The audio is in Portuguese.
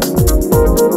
Música